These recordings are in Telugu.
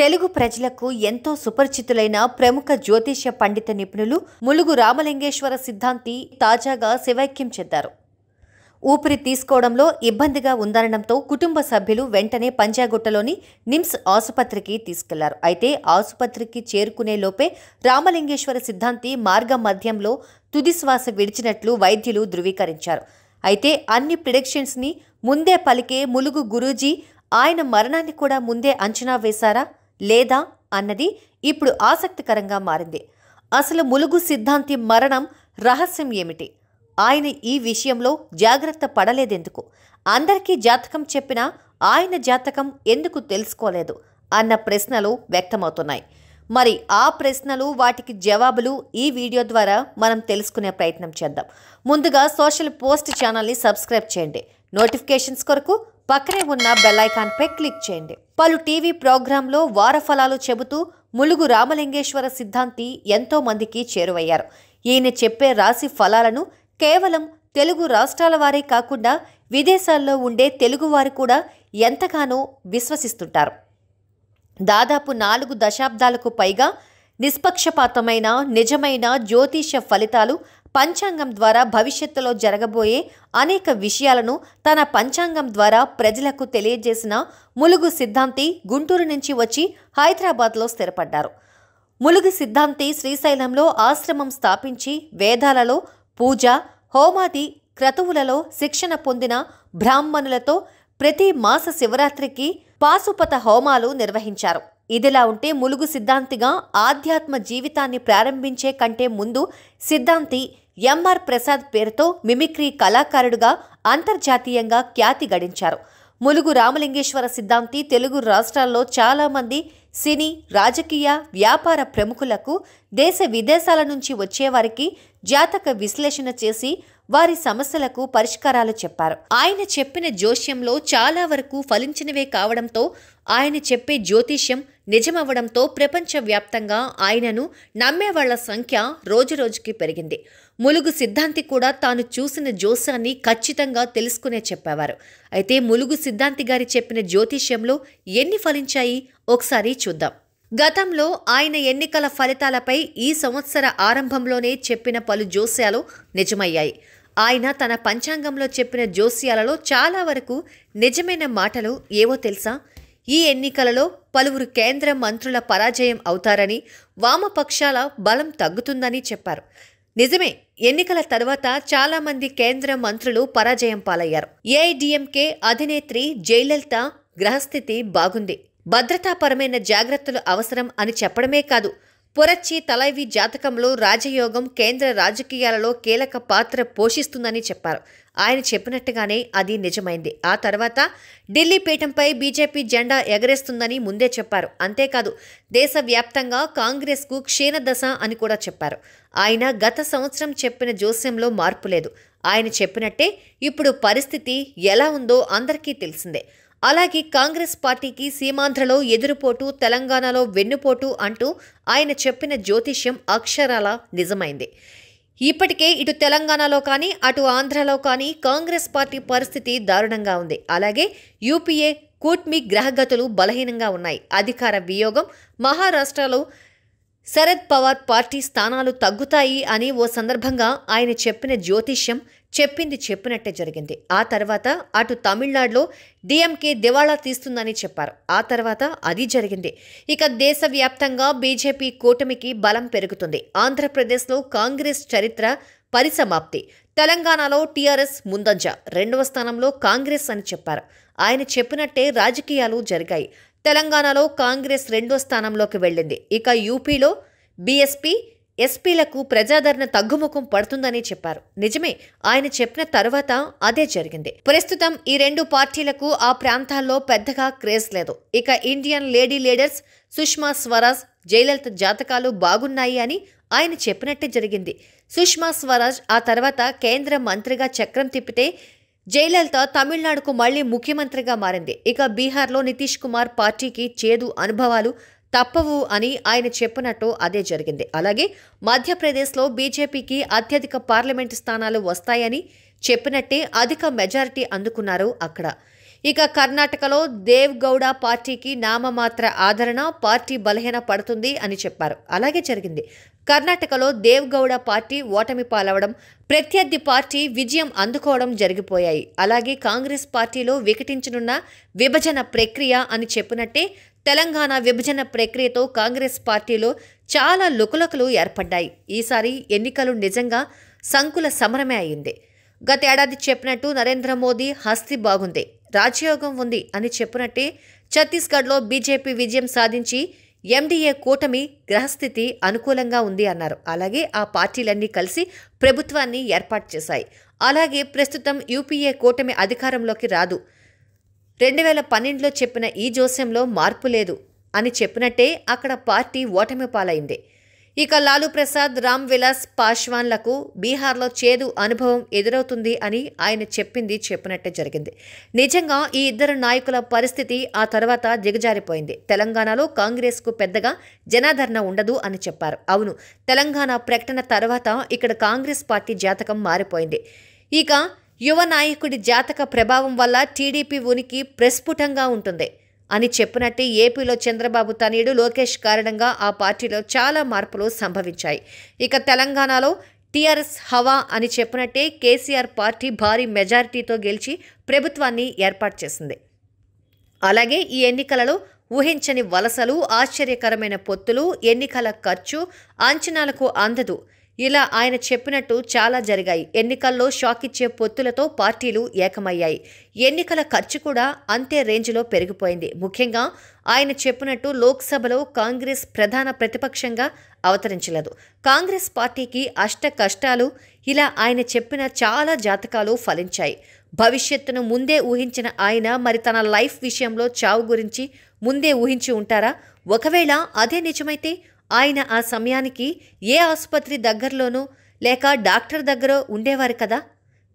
తెలుగు ప్రజలకు ఎంతో సుపరిచితులైన ప్రముఖ జ్యోతిష్య పండిత నిపుణులు ములుగు రామలింగేశ్వర సిద్ధాంతి తాజాగా శివైక్యం చెందారు. ఊపిరి తీసుకోవడంలో ఇబ్బందిగా ఉందనడంతో కుటుంబ సభ్యులు వెంటనే పంజాగుట్టలోని నిమ్స్ ఆసుపత్రికి తీసుకెళ్ళారు. అయితే ఆసుపత్రికి చేరుకునే లోపే రామలింగేశ్వర సిద్ధాంతి మార్గ మధ్యంలో తుది శ్వాస విడిచినట్లు వైద్యులు ధృవీకరించారు. అయితే అన్ని ప్రిడిక్షన్స్ని ముందే పలికే ములుగు గురూజీ ఆయన మరణాన్ని కూడా ముందే అంచనా వేశారా? లేదా అన్నది ఇప్పుడు ఆసక్తికరంగా మారింది. అసలు ములుగు సిద్ధాంతి మరణం రహస్యం ఏమిటి? ఆయన ఈ విషయంలో జాగ్రత్త పడలేదెందుకు? అందరికీ జాతకం చెప్పినా ఆయన జాతకం ఎందుకు తెలుసుకోలేదు? అన్న ప్రశ్నలు వ్యక్తమవుతున్నాయి. మరి ఆ ప్రశ్నలు వాటికి జవాబులు ఈ వీడియో ద్వారా మనం తెలుసుకునే ప్రయత్నం చేద్దాం. ముందుగా సోషల్ పోస్ట్ ఛానల్ని సబ్స్క్రైబ్ చేయండి. నోటిఫికేషన్స్ కొరకు పక్కనే ఉన్న బెల్ క్లిక్ చేయండి. పలు టీవీ ప్రోగ్రాంలో వారఫలాలు చెబుతూ ములుగు రామలింగేశ్వర సిద్ధాంతి ఎంతో మందికి చేరువయ్యారు. ఈయన చెప్పే రాశి ఫలాలను కేవలం తెలుగు రాష్ట్రాల వారే కాకుండా విదేశాల్లో ఉండే తెలుగువారు కూడా ఎంతగానో విశ్వసిస్తుంటారు. దాదాపు నాలుగు దశాబ్దాలకు పైగా నిష్పక్షపాతమైన నిజమైన జ్యోతిష ఫలితాలు పంచాంగం ద్వారా భవిష్యత్తులో జరగబోయే అనేక విషయాలను తన పంచాంగం ద్వారా ప్రజలకు తెలియజేసిన ములుగు సిద్ధాంతి గుంటూరు నుంచి వచ్చి హైదరాబాద్లో స్థిరపడ్డారు. ములుగు సిద్ధాంతి శ్రీశైలంలో ఆశ్రమం స్థాపించి వేదాలలో పూజ హోమాది క్రతువులలో శిక్షణ పొందిన బ్రాహ్మణులతో ప్రతి మాస శివరాత్రికి పాశుపత హోమాలు నిర్వహించారు. ఇదిలా ఉంటే ములుగు సిద్ధాంతిగా ఆధ్యాత్మ జీవితాన్ని ప్రారంభించే కంటే ముందు సిద్ధాంతి ఎంఆర్ ప్రసాద్ పేరుతో మిమిక్రీ కళాకారుడుగా అంతర్జాతీయంగా ఖ్యాతి గడించారు. ములుగు రామలింగేశ్వర సిద్ధాంతి తెలుగు రాష్ట్రాల్లో చాలామంది సినీ రాజకీయ వ్యాపార ప్రముఖులకు దేశ విదేశాల నుంచి వచ్చేవారికి జాతక విశ్లేషణ చేసి వారి సమస్యలకు పరిష్కారాలు చెప్పారు. ఆయన చెప్పిన జోష్యంలో చాలా వరకు ఫలించినవే కావడంతో ఆయన చెప్పే జ్యోతిష్యం నిజమవ్వడంతో ప్రపంచవ్యాప్తంగా ఆయనను నమ్మేవాళ్ళ సంఖ్య రోజురోజుకి పెరిగింది. ములుగు సిద్ధాంతి కూడా తాను చూసిన జోస్యాన్ని ఖచ్చితంగా తెలుసుకునే చెప్పేవారు. అయితే ములుగు సిద్ధాంతి గారి చెప్పిన జ్యోతిష్యంలో ఎన్ని ఫలించాయి? ఒకసారి చూద్దాం. గతంలో ఆయన ఎన్నికల ఫలితాలపై ఈ సంవత్సర ఆరంభంలోనే చెప్పిన పలు జోస్యాలు నిజమయ్యాయి. ఆయన తన పంచాంగంలో చెప్పిన జోస్యాలలో చాలా వరకు నిజమైన మాటలు ఏవో తెలుసా? ఈ ఎన్నికలలో పలువురు కేంద్ర మంత్రుల పరాజయం అవుతారని వామపక్షాల బలం తగ్గుతుందని చెప్పారు. నిజమే ఎన్నికల తర్వాత చాలామంది కేంద్ర మంత్రులు పరాజయం పాలయ్యారు. ఏఐడిఎంకే అధినేత్రి జయలలిత గ్రహస్థితి బాగుంది. భద్రతాపరమైన జాగ్రత్తలు అవసరం అని చెప్పడమే కాదు పురచ్చి తలైవి జాతకంలో రాజయోగం కేంద్ర రాజకీయాలలో కీలక పాత్ర పోషిస్తుందని చెప్పారు. ఆయన చెప్పినట్టుగానే అది నిజమైంది. ఆ తర్వాత ఢిల్లీ పీఠంపై బీజేపీ జెండా ఎగరేస్తుందని ముందే చెప్పారు. అంతేకాదు దేశవ్యాప్తంగా కాంగ్రెస్కు క్షీణదశ అని కూడా చెప్పారు. ఆయన గత సంవత్సరం చెప్పిన జోస్యంలో మార్పు లేదు. ఆయన చెప్పినట్టే ఇప్పుడు పరిస్థితి ఎలా ఉందో అందరికీ తెలిసిందే. అలాగే కాంగ్రెస్ పార్టీకి సీమాంధ్రలో ఎదురుపోటు తెలంగాణలో వెన్నుపోటు అంటూ ఆయన చెప్పిన జ్యోతిష్యం అక్షరాల నిజమైంది. ఇప్పటికే ఇటు తెలంగాణలో కానీ అటు ఆంధ్రలో కానీ కాంగ్రెస్ పార్టీ పరిస్థితి దారుణంగా ఉంది. అలాగే యూపీఏ కూట్మి గ్రహగతులు బలహీనంగా ఉన్నాయి. అధికార వియోగం మహారాష్ట్రలో శరద్ పవార్ పార్టీ స్థానాలు తగ్గుతాయి అని ఓ సందర్భంగా ఆయన చెప్పిన జ్యోతిష్యం చెప్పింది చెప్పినట్టే జరిగింది. ఆ తర్వాత అటు తమిళనాడులో డిఎంకే దివాళా తీస్తుందని చెప్పారు. ఆ తర్వాత అది జరిగింది. ఇక దేశవ్యాప్తంగా బీజేపీ కూటమికి బలం పెరుగుతుంది. ఆంధ్రప్రదేశ్లో కాంగ్రెస్ చరిత్ర పరిసమాప్తి. తెలంగాణలో టీఆర్ఎస్ ముందంజ. రెండవ స్థానంలో కాంగ్రెస్ అని చెప్పారు. ఆయన చెప్పినట్టే రాజకీయాలు జరిగాయి. తెలంగాణలో కాంగ్రెస్ రెండో స్థానంలోకి వెళ్ళింది. ఇక యూపీలో బీఎస్పీ ఎస్పీలకు ప్రజాదరణ తగ్గుముఖం పడుతుందని చెప్పారు. నిజమే ఆయన చెప్పిన తర్వాత అదే జరిగింది. ప్రస్తుతం ఈ రెండు పార్టీలకు ఆ ప్రాంతాల్లో పెద్దగా క్రేజ్ లేదు. ఇక Indian lady leaders Sushma Swaraj Jayalalithaa జాతకాలు బాగున్నాయి అని ఆయన చెప్పినట్టే జరిగింది. సుష్మా స్వరాజ్ ఆ తర్వాత కేంద్ర మంత్రిగా చక్రం తిప్పితే జయలలిత తమిళనాడుకు మళ్ళీ ముఖ్యమంత్రిగా మారింది. ఇక బీహార్లో నితీష్ కుమార్ పార్టీకి చేదు అనుభవాలు తప్పవు అని ఆయన చెప్పినట్టు అదే జరిగింది. అలాగే మధ్యప్రదేశ్లో బీజేపీకి అత్యధిక పార్లమెంటు స్థానాలు వస్తాయని చెప్పినట్టే అధిక మెజారిటీ అందుకున్నారు అక్కడ. ఇక కర్ణాటకలో దేవ్ గౌడ పార్టీకి నామమాత్ర ఆదరణ పార్టీ బలహీన పడుతుంది అని చెప్పారు. అలాగే జరిగింది. కర్ణాటకలో దేవ్గౌడ పార్టీ ఓటమి పాలవడం ప్రత్యర్థి పార్టీ విజయం అందుకోవడం జరిగిపోయాయి. అలాగే కాంగ్రెస్ పార్టీలో వికటించనున్న విభజన ప్రక్రియ అని చెప్పినట్టే తెలంగాణ విభజన ప్రక్రియతో కాంగ్రెస్ పార్టీలో చాలా లుకలుకలు ఏర్పడ్డాయి. ఈసారి ఎన్నికలు నిజంగా సంకుల సమరమే అయింది. గత ఏడాది చెప్పినట్టు నరేంద్ర మోదీ హస్తి బాగుంది రాజయోగం ఉంది అని చెప్పినట్టే ఛత్తీస్గఢ్లో బీజేపీ విజయం సాధించి ఎండీఏ కూటమి గ్రహస్థితి అనుకూలంగా ఉంది అన్నారు. అలాగే ఆ పార్టీలన్నీ కలిసి ప్రభుత్వాన్ని ఏర్పాటు చేశాయి. అలాగే ప్రస్తుతం యూపీఏ కూటమి అధికారంలోకి రాదు. రెండు వేల పన్నెండులో చెప్పిన ఈ జోస్యంలో మార్పు లేదు అని చెప్పినట్టే అక్కడ పార్టీ ఓటమి పాలైంది ఇక లాలూ ప్రసాద్ రామ్ విలాస్ పాశ్వాన్లకు బీహార్లో చేదు అనుభవం ఎదురవుతుంది అని ఆయన చెప్పింది చెప్పినట్టే జరిగింది. నిజంగా ఈ ఇద్దరు నాయకుల పరిస్థితి ఆ తర్వాత దిగజారిపోయింది. తెలంగాణలో కాంగ్రెస్కు పెద్దగా జనాదరణ ఉండదు అని చెప్పారు. అవును తెలంగాణ ప్రకటన తర్వాత ఇక్కడ కాంగ్రెస్ పార్టీ జాతకం మారిపోయింది. ఇక యువ నాయకుడి జాతక ప్రభావం వల్ల టీడీపీ ఉనికి ప్రస్ఫుటంగా ఉంటుంది. అని చెప్పినట్టే ఏపీలో చంద్రబాబు తనయుడు లోకేష్ కారణంగా ఆ పార్టీలో చాలా మార్పులు సంభవించాయి. ఇక తెలంగాణలో టీఆర్ఎస్ హవా అని చెప్పినట్టే కేసీఆర్ పార్టీ భారీ మెజారిటీతో గెలిచి ప్రభుత్వాన్ని ఏర్పాటు చేసింది. అలాగే ఈ ఎన్నికలలో ఊహించని వలసలు ఆశ్చర్యకరమైన పొత్తులు ఎన్నికల ఖర్చు అంచనాలకు అందదు. ఇలా ఆయన చెప్పినట్టు చాలా జరిగాయి. ఎన్నికల్లో షాక్ ఇచ్చే పొత్తులతో పార్టీలు ఏకమయ్యాయి. ఎన్నికల ఖర్చు కూడా అంతే రేంజ్లో పెరిగిపోయింది. ముఖ్యంగా ఆయన చెప్పినట్టు లోక్సభలో కాంగ్రెస్ ప్రధాన ప్రతిపక్షంగా అవతరించలేదు. కాంగ్రెస్ పార్టీకి అష్ట కష్టాలు ఇలా ఆయన చెప్పిన చాలా జాతకాలు ఫలించాయి. భవిష్యత్తును ముందే ఊహించిన ఆయన మరి తన లైఫ్ విషయంలో చావు గురించి ముందే ఊహించి ఉంటారా? ఒకవేళ అదే నిజమైతే ఆయన ఆ సమయానికి ఏ ఆసుపత్రి దగ్గరలోనో లేక డాక్టర్ దగ్గర ఉండేవారు కదా.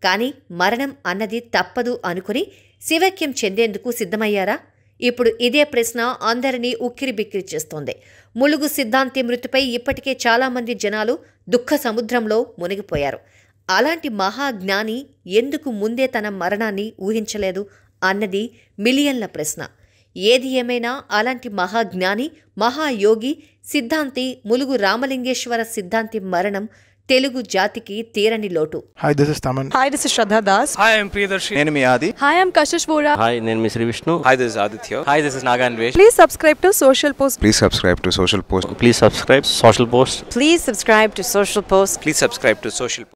కానీ మరణం అన్నది తప్పదు అనుకుని శివక్యం చెందేందుకు సిద్ధమయ్యారా? ఇప్పుడు ఇదే ప్రశ్న అందరినీ ఉక్కిరి బిక్కిరి చేస్తోంది. ములుగు సిద్ధాంతి మృతిపై ఇప్పటికే చాలామంది జనాలు దుఃఖ సముద్రంలో మునిగిపోయారు. అలాంటి మహాజ్ఞాని ఎందుకు ముందే తన మరణాన్ని ఊహించలేదు అన్నది మిలియన్ల ప్రశ్న. ఏది ఏమైనా అలాంటి మహాజ్ఞాని మహాయోగి సిద్ధాంతి ములుగు రామలింగేశ్వర సిద్ధాంతి మరణం తెలుగు జాతికి తీరని లోటు. Hi this is Thaman Shraddha Das I Priyadarshi నేను మీ ఆది. హాయ్ ఐ కశిష్ బోరా నేను Sree Vishnu. Hi this is Aditya hi this please subscribe to Social Post please Social please subscribe Social Post please subscribe to Social Post please subscribe to